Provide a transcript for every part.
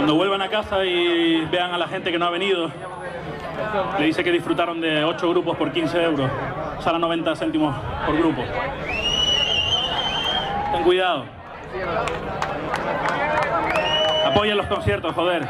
Cuando vuelvan a casa y vean a la gente que no ha venido, le dice que disfrutaron de 8 grupos por 15 euros. Sala 90 céntimos por grupo. Ten cuidado. Apoyen los conciertos, joder.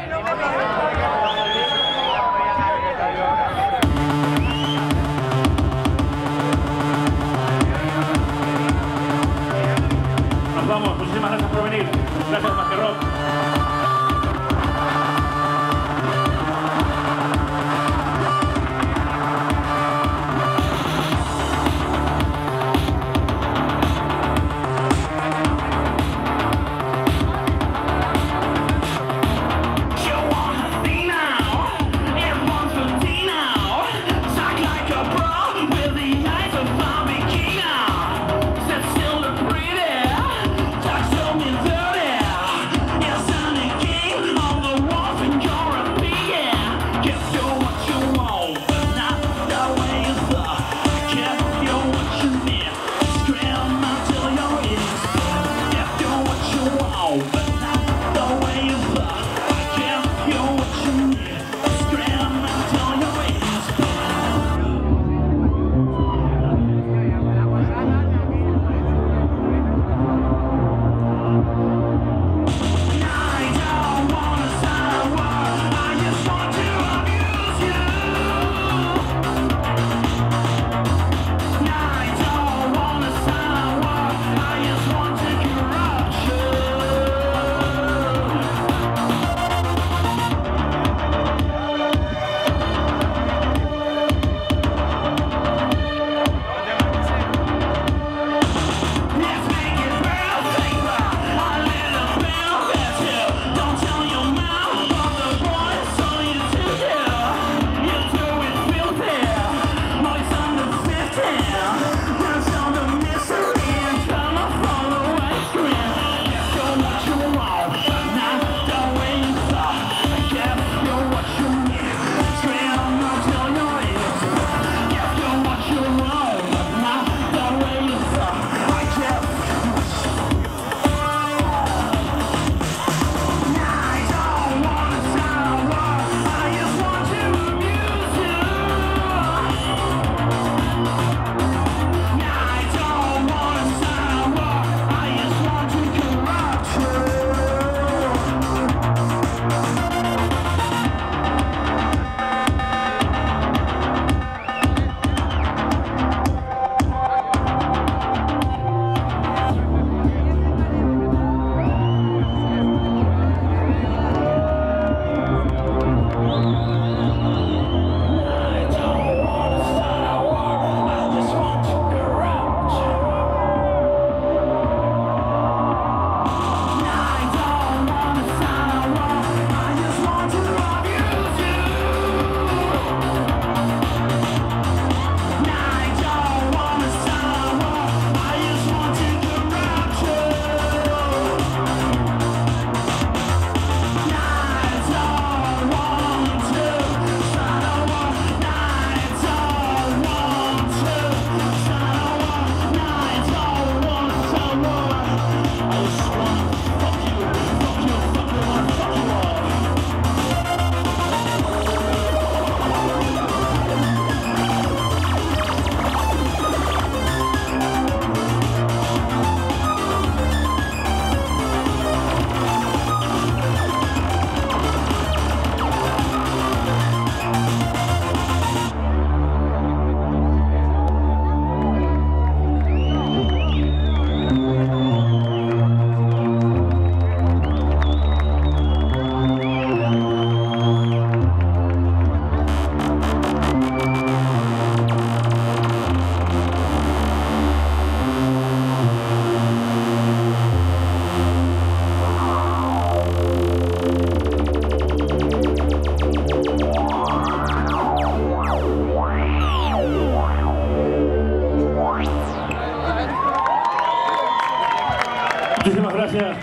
Muchísimas gracias.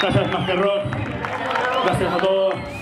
Gracias, Más que Rock. Gracias a todos.